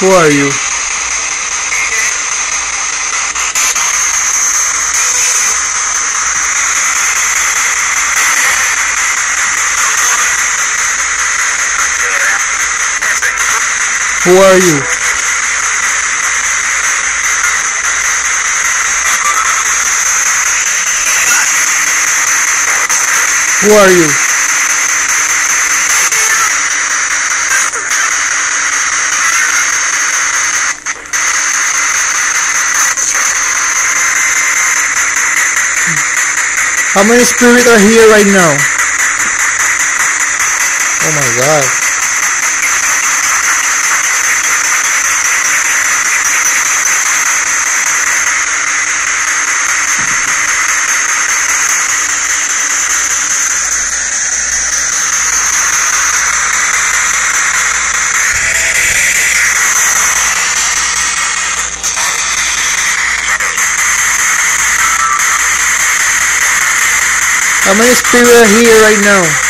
Who are you? Who are you? Who are you? How many spirits are here right now? Oh my god. How many spirits are here right now?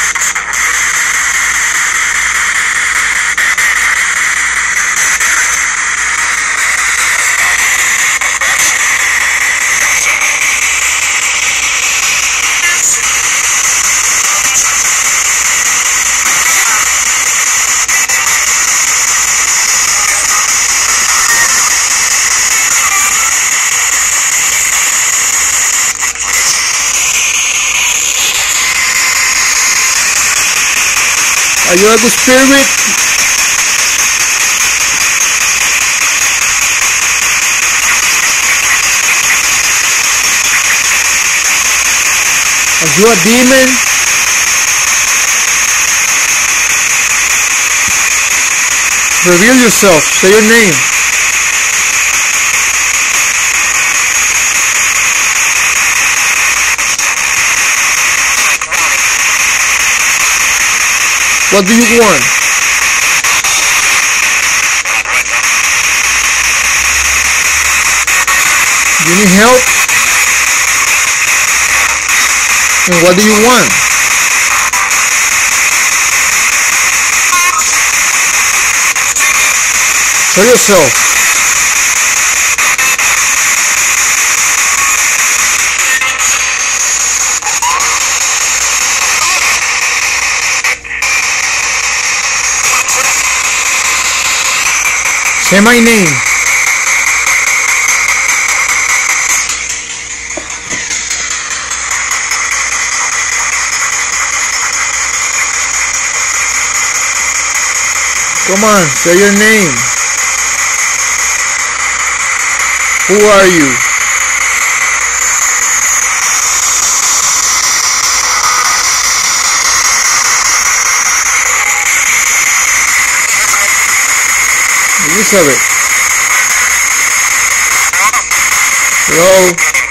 Are you a good spirit? Are you a demon? Reveal yourself. Say your name. What do you want? You need help? And what do you want? Show yourself. Say my name. Come on, say your name. Who are you? Elizabeth. Hello?